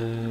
नमः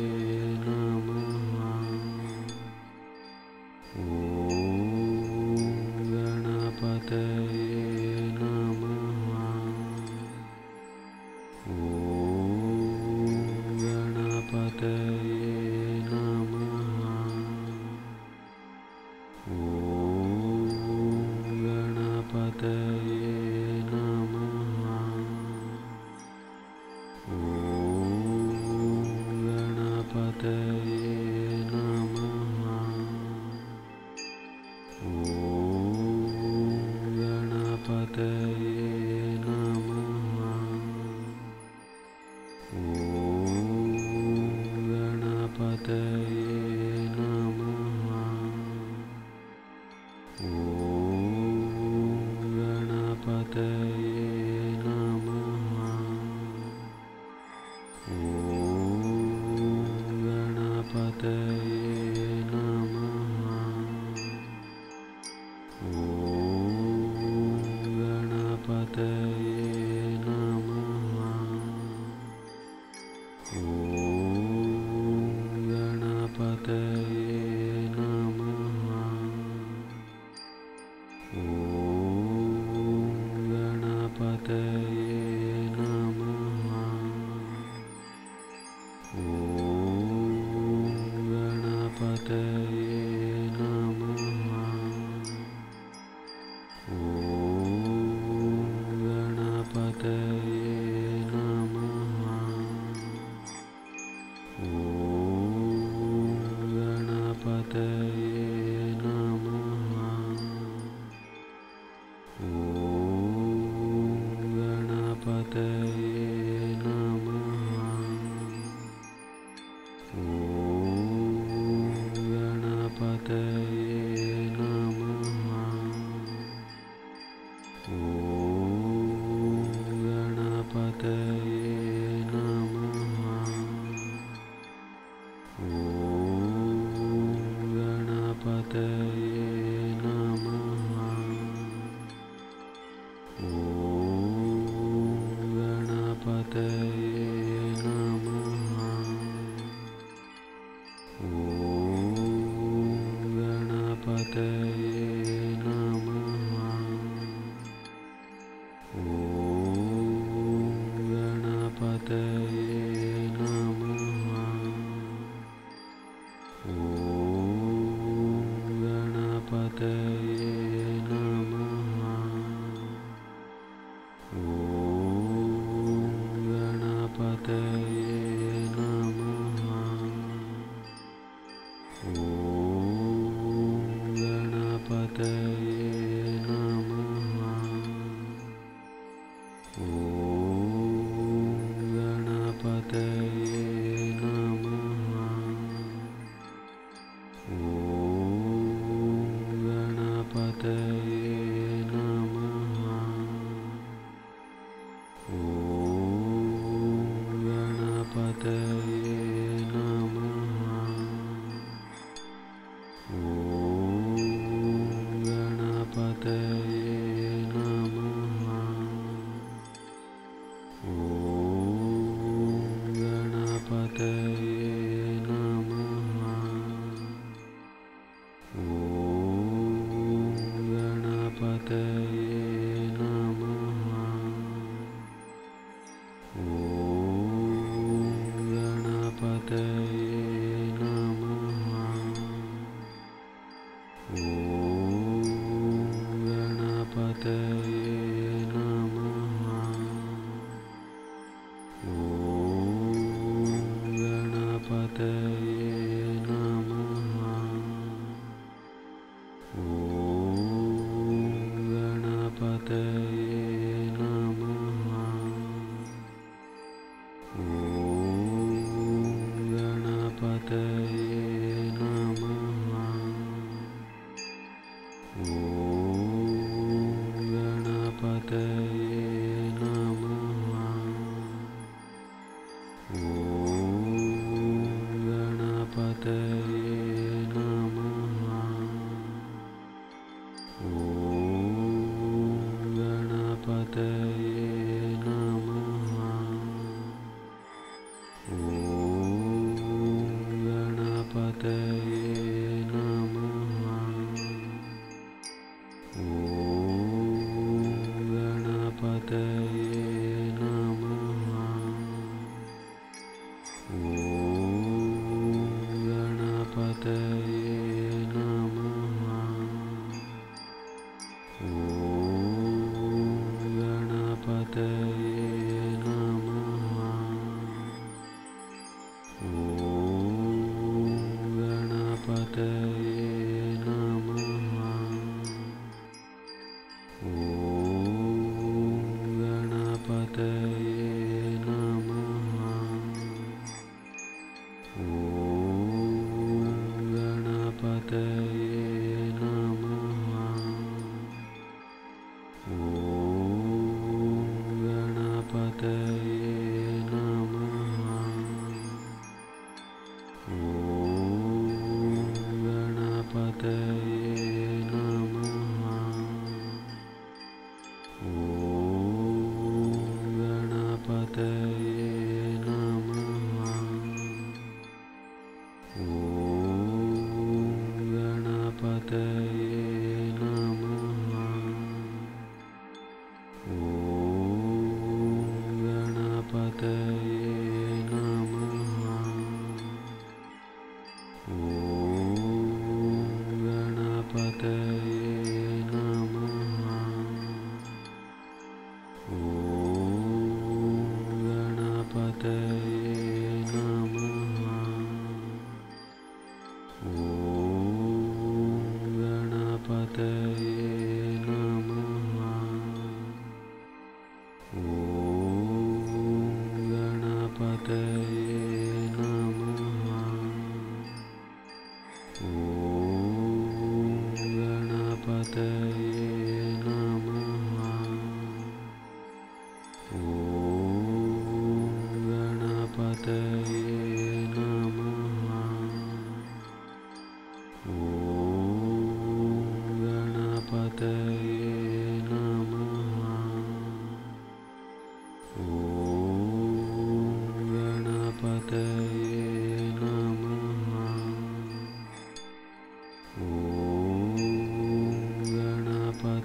Eh, नमः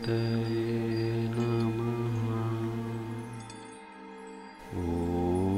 नमः। ॐ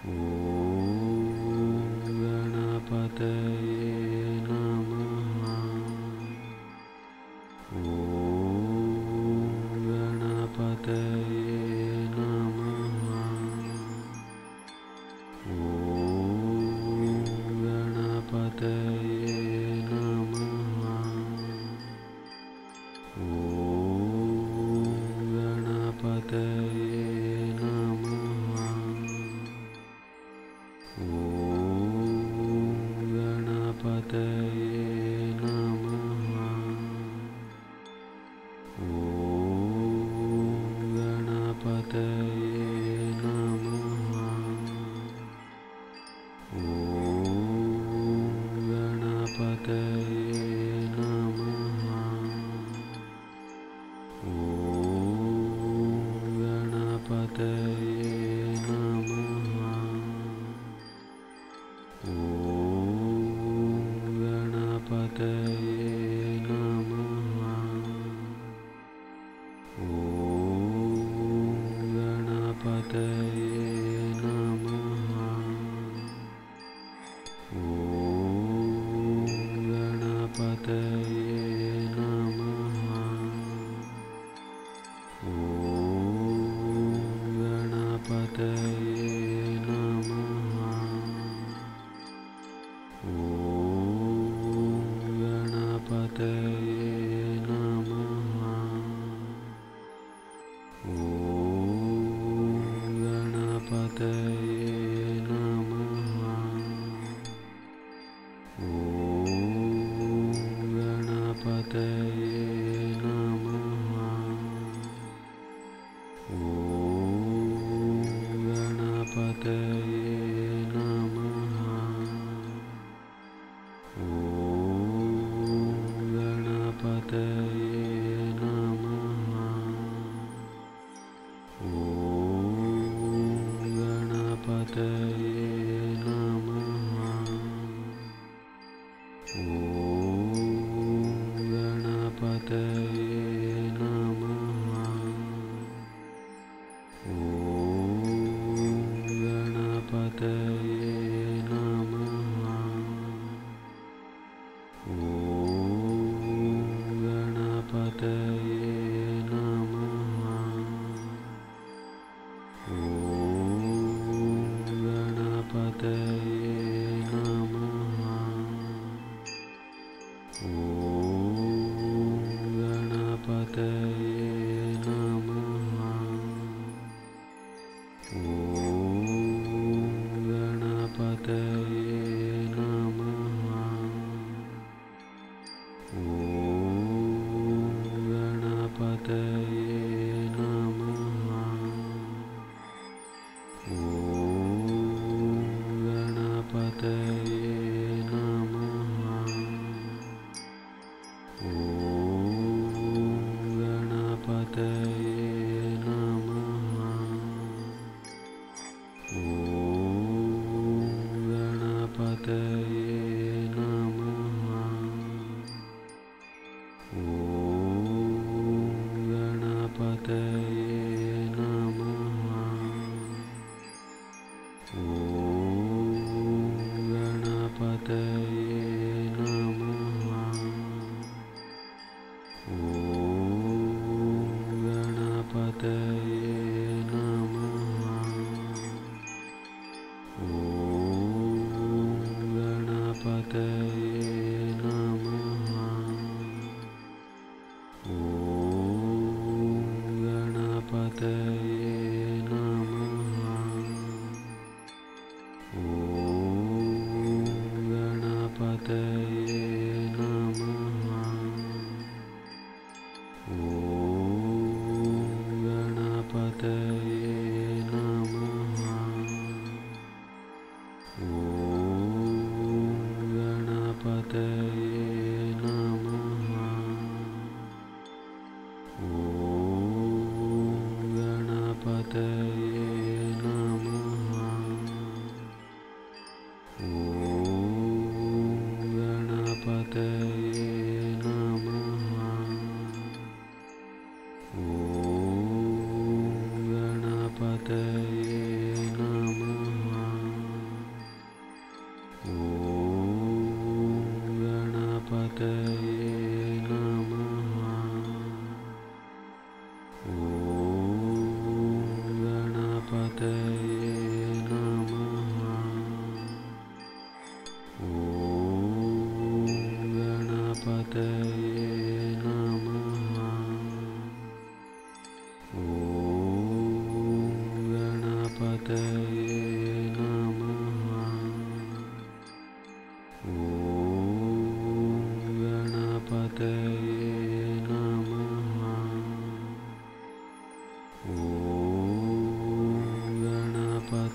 ॐ गणपते ॐ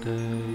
day.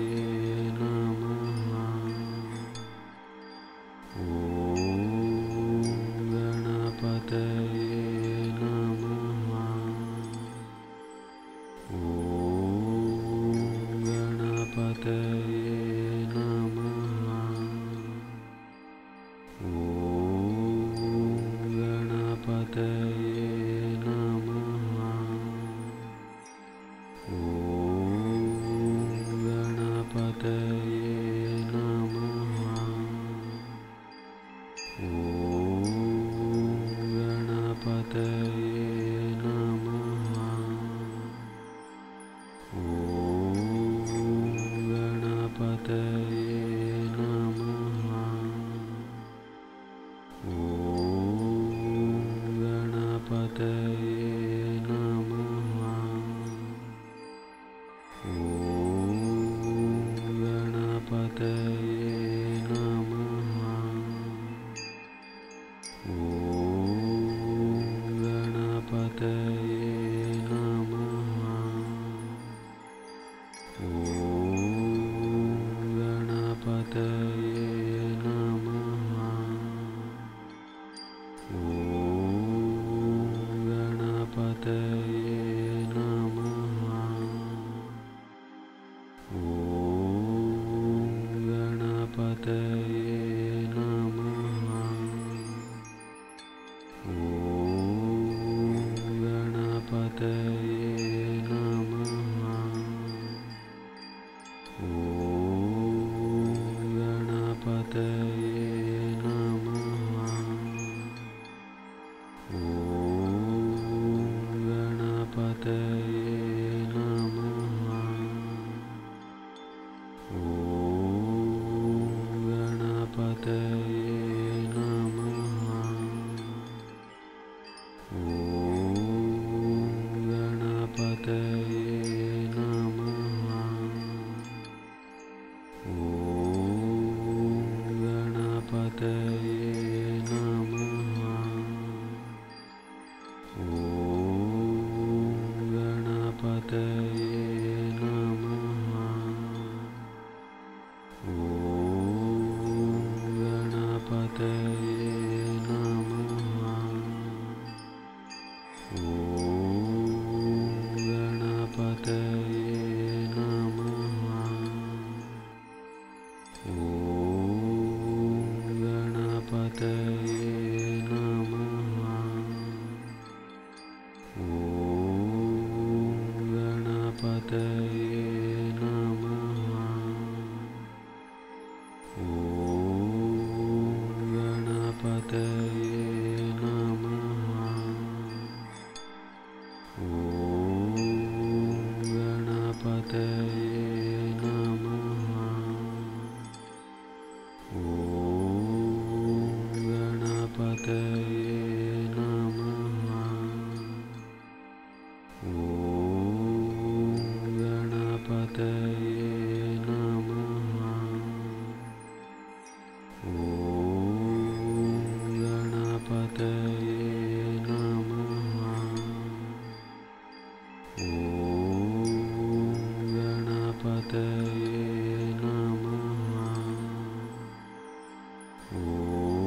नमः। ॐ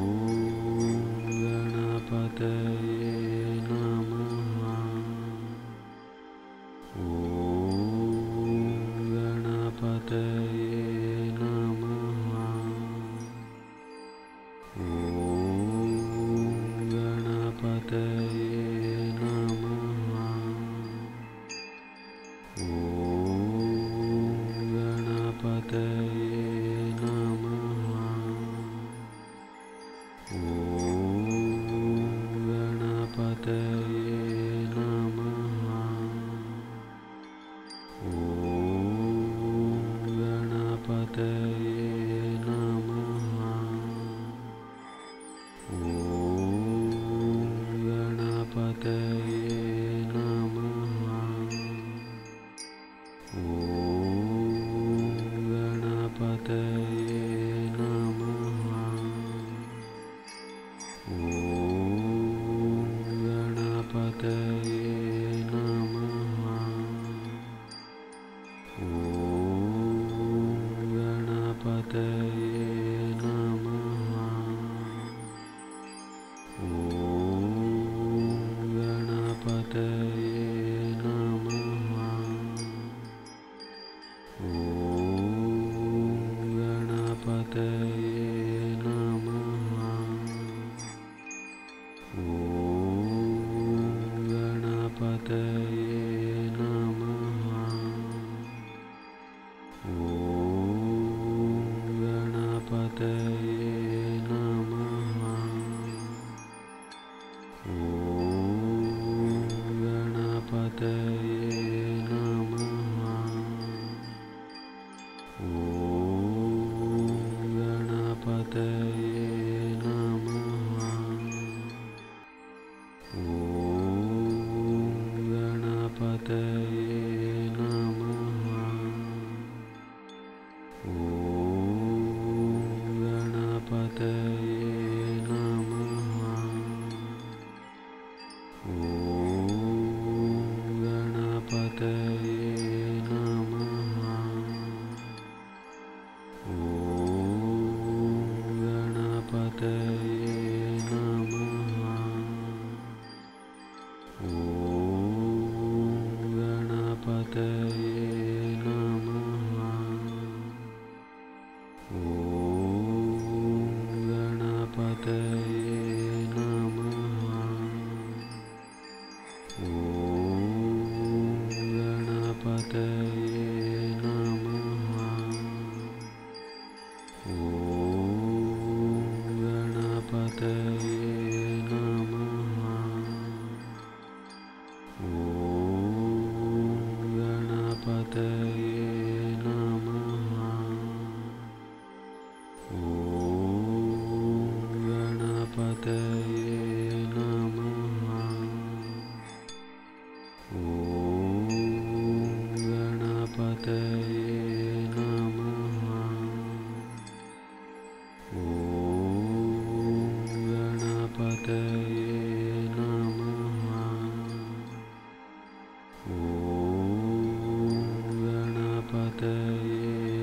uh, ॐ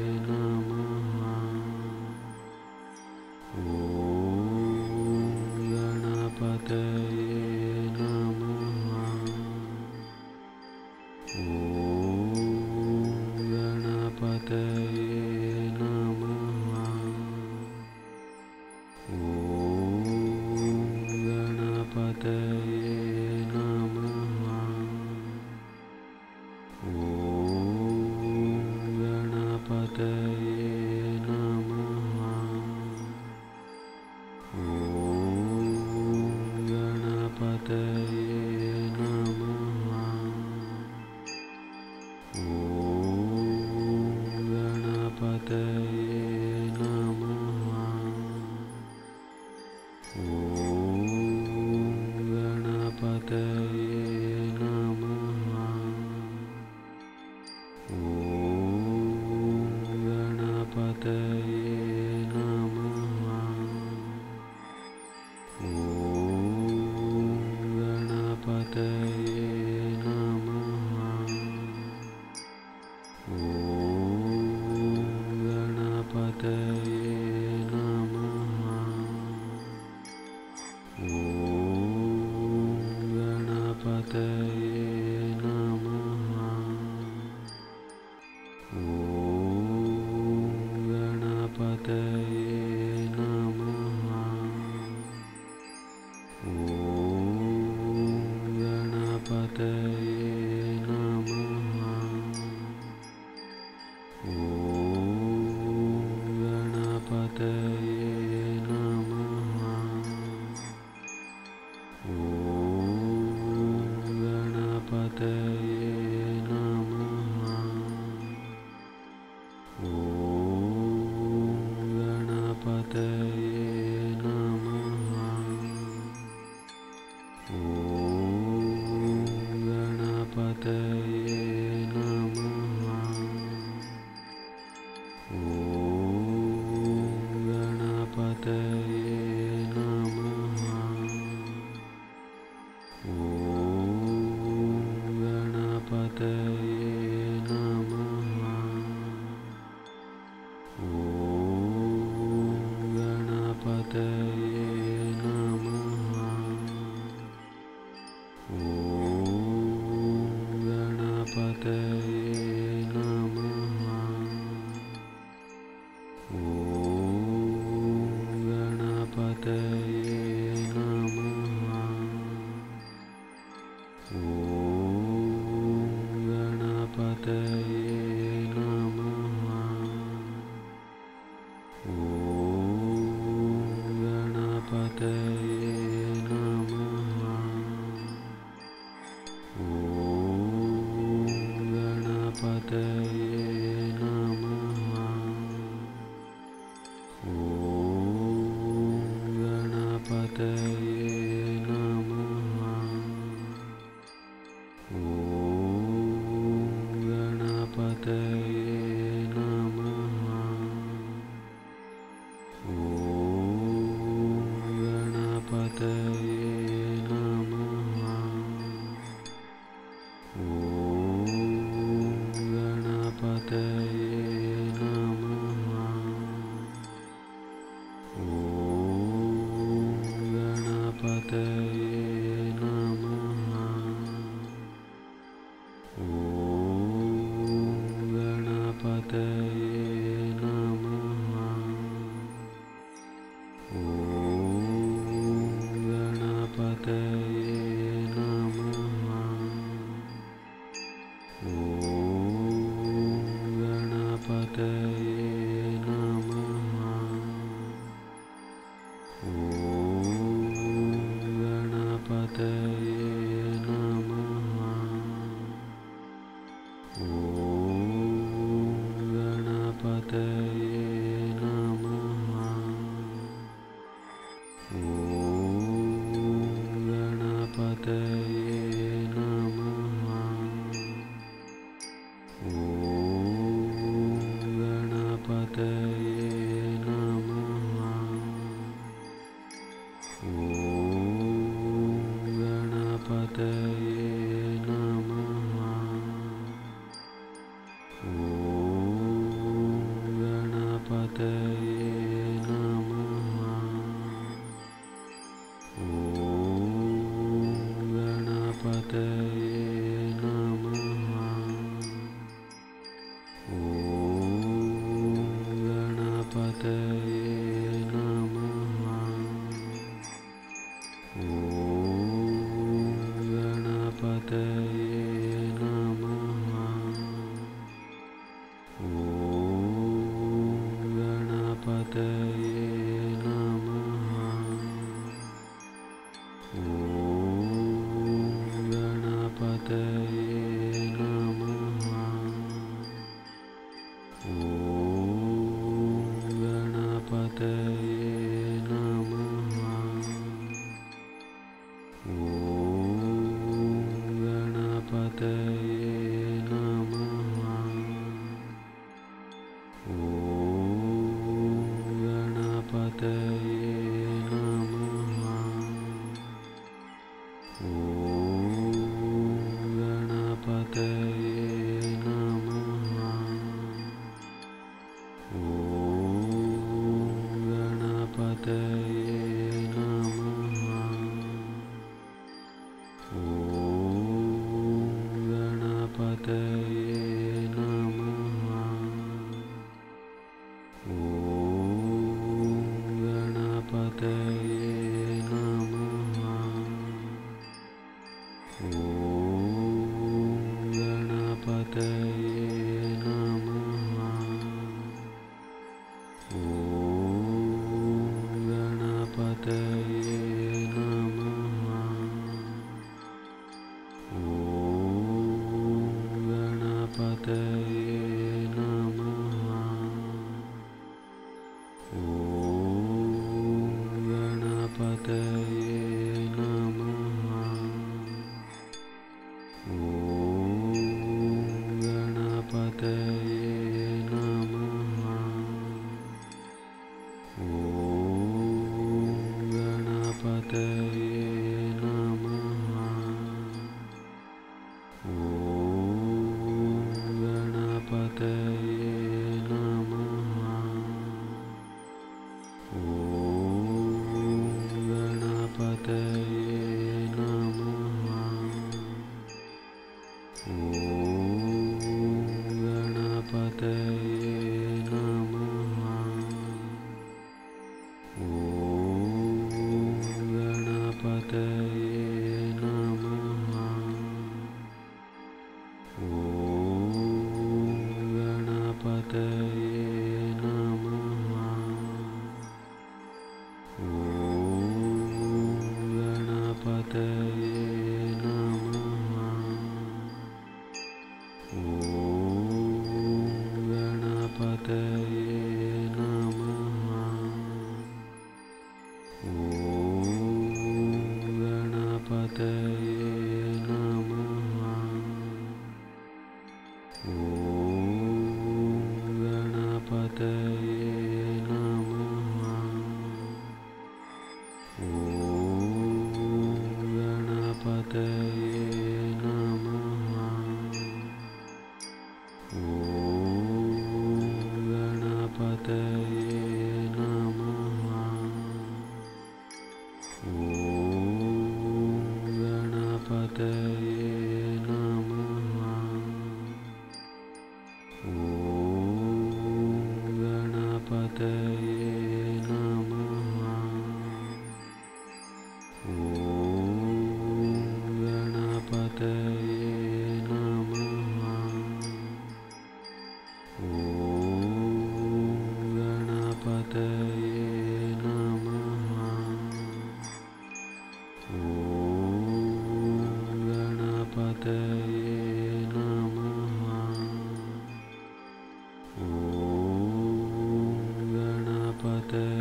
Padaya. ॐ day. da.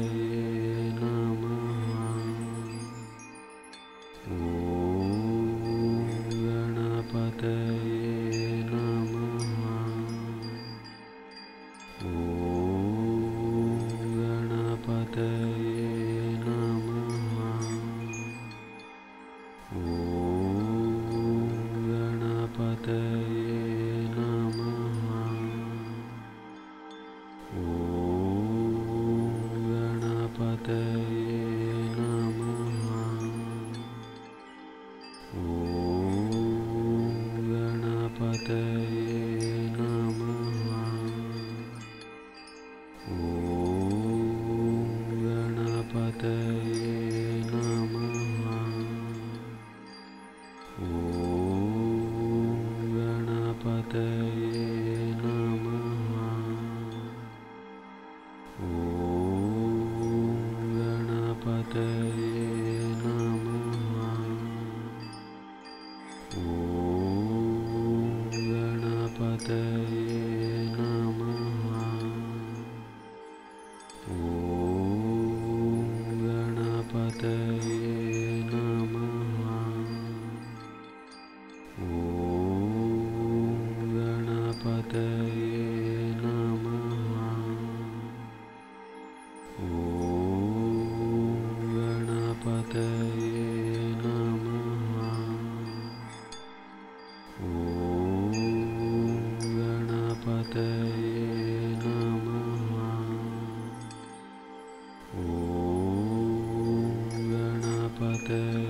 ॐ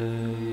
day.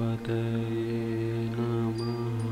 गणपतये नमः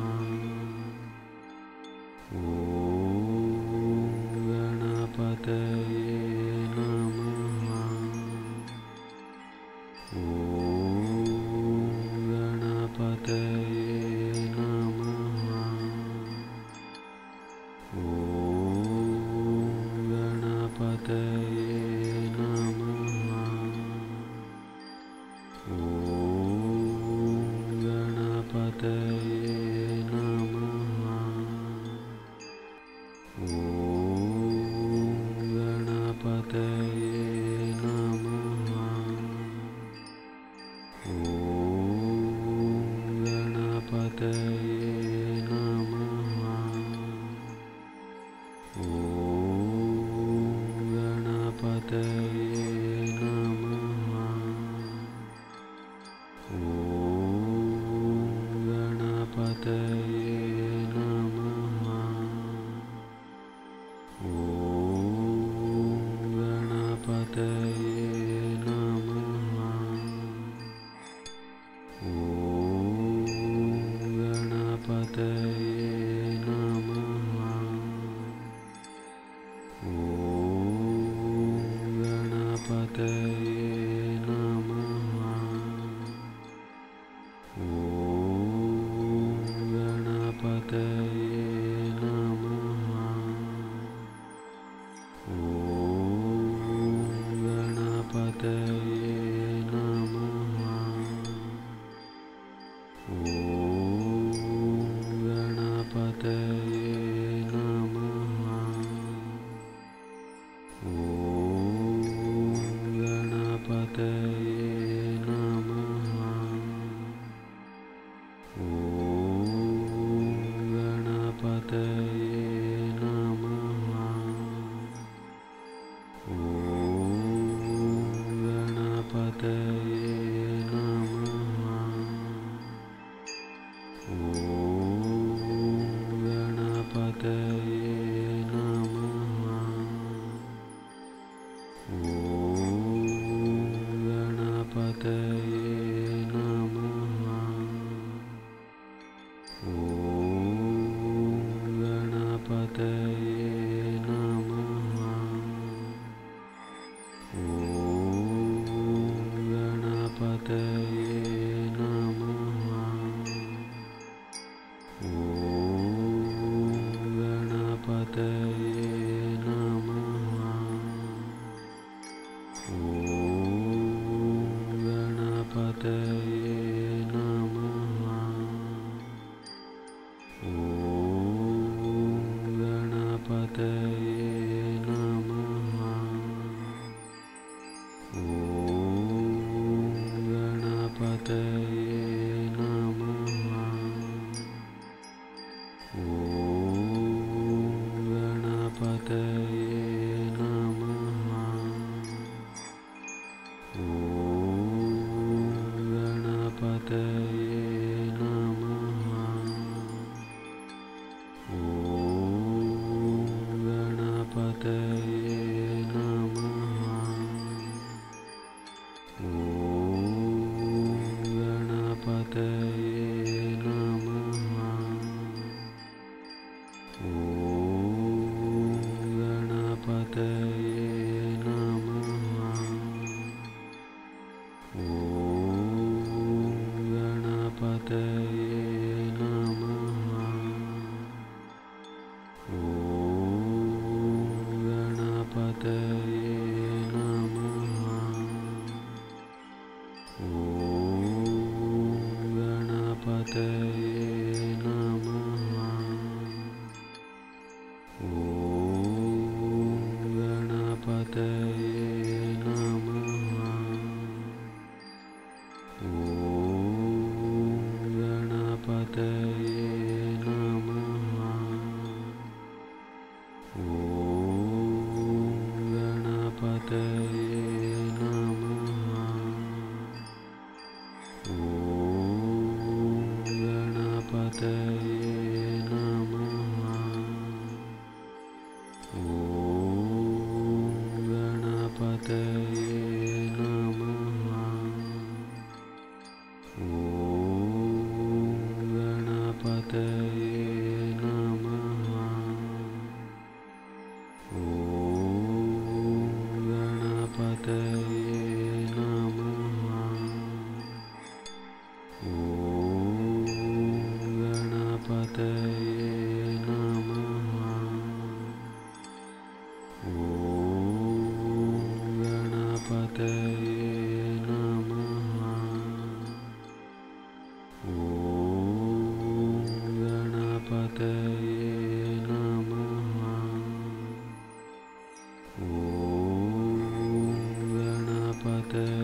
ॐ